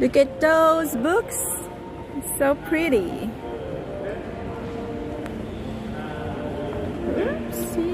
Look at those books. It's so pretty. Oopsie.